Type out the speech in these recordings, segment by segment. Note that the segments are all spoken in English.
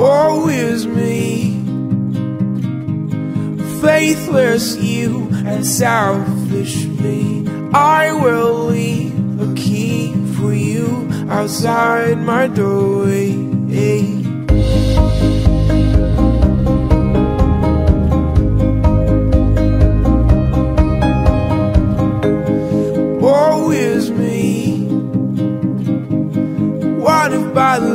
woe is me. Faithless you and selfish me. I will leave a key for you outside my doorway. Woe is me. What if by the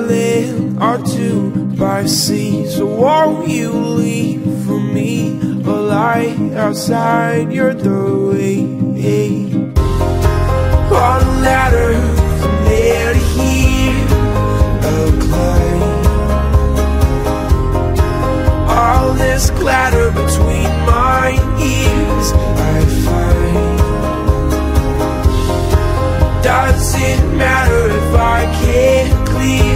I see. So won't you leave for me? A light outside your doorway. One letter from there to here A climb All this clatter between my ears I find. Does it matter if I can't clear